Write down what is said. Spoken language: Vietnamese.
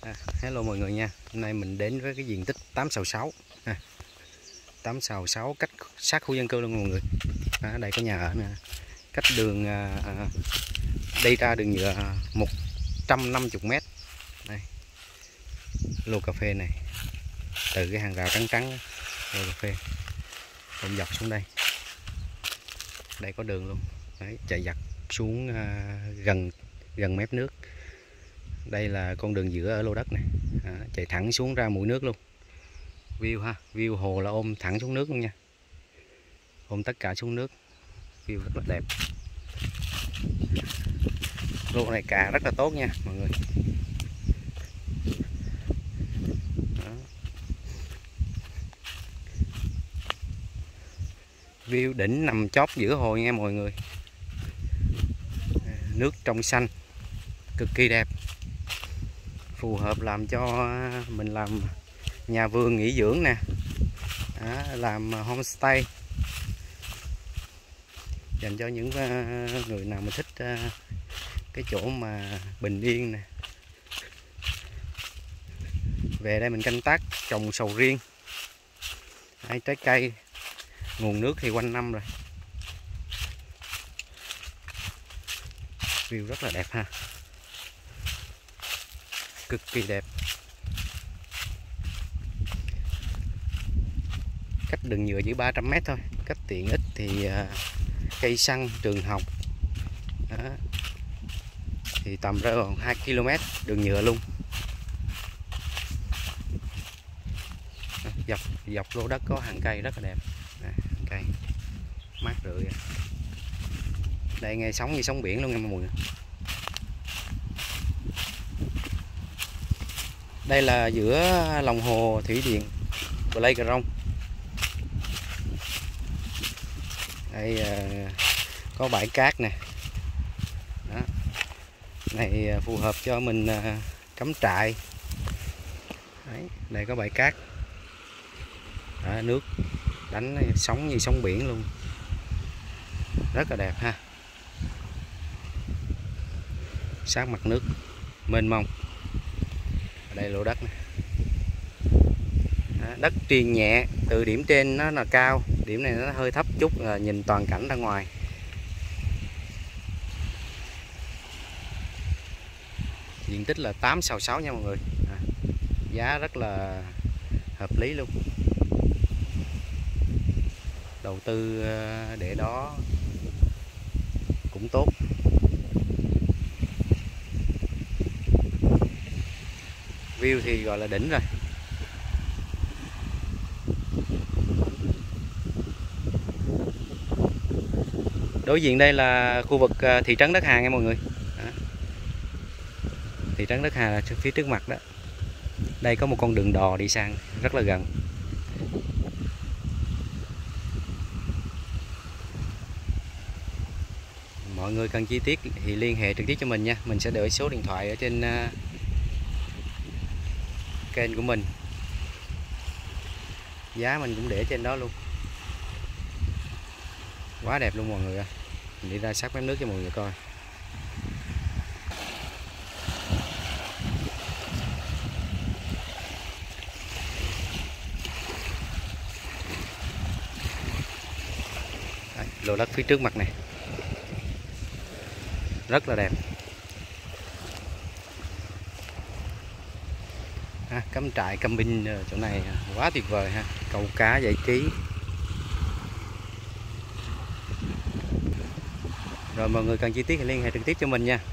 À, hello mọi người nha. Hôm nay mình đến với cái diện tích 866 à, 866 cách sát khu dân cư luôn mọi người. À, đây có nhà ở nè. Cách đường à, à đi ra đường nhựa à, 150 mét. Đây. Lô cà phê này. Từ cái hàng rào trắng trắng lô cà phê. Cũng dọc xuống đây. Đây có đường luôn. Đấy, chạy dọc xuống à, gần gần mép nước đây là con đường giữa ở lô đất này. À, chạy thẳng xuống ra mũi nước luôn. View ha view hồ là ôm thẳng xuống nước luôn nha. Ôm tất cả xuống nước. View rất là đẹp. Lô này cà rất là tốt nha mọi người. Đó. view đỉnh nằm chóp giữa hồ nha mọi người. Nước trong xanh cực kỳ đẹp phù hợp làm cho à, mình làm nhà vườn nghỉ dưỡng nè. À, làm homestay. Dành cho những à, người nào mà thích à, cái chỗ mà bình yên nè. Về đây mình canh tác trồng sầu riêng. Hay trái cây nguồn nước thì quanh năm rồi. View rất là đẹp ha cực kỳ đẹp. Cách đường nhựa chỉ 300 mét thôi cách tiện ích thì à, cây xăng trường học. Đó. thì tầm rơi còn 2 km đường nhựa luôn. Đó, dọc dọc lô đất có hàng cây rất là đẹp. Hàng cây. Mát rượi à. đây nghe sóng như sóng biển luôn nha mọi người. Đây là giữa lòng hồ thủy điện Pleikrong đây à, có bãi cát nè. Đó. này à, phù hợp cho mình à, cắm trại. Đấy, đây có bãi cát. Đó, nước đánh sóng như sóng biển luôn. Rất là đẹp ha. Sát mặt nước mênh mông đây lô đất này. Đó, đất triền nhẹ từ điểm trên nó là cao điểm này nó hơi thấp chút là nhìn toàn cảnh ra ngoài. Diện tích là 866 nha mọi người. À, giá rất là hợp lý luôn. Đầu tư ờ, để đó cũng tốt. View thì gọi là đỉnh rồi. Đối diện đây là khu vực à, thị trấn đất hà nha mọi người. Đó. thị trấn đất hà là phía trước mặt đó. Đây có một con đường đò đi sang, rất là gần. Mọi người cần chi tiết thì liên hệ trực tiếp cho mình nha. Mình sẽ để số điện thoại ở trên à, kênh của mình. Giá mình cũng để trên đó luôn. Quá đẹp luôn mọi người ơi mình đi ra sát mép nước cho mọi người coi. Lô đất phía trước mặt này. Rất là đẹp. Ha, cắm trại camping ờ, chỗ này quá tuyệt vời ha câu cá giải trí. Rồi mọi người cần chi tiết thì liên hệ trực tiếp cho mình nha.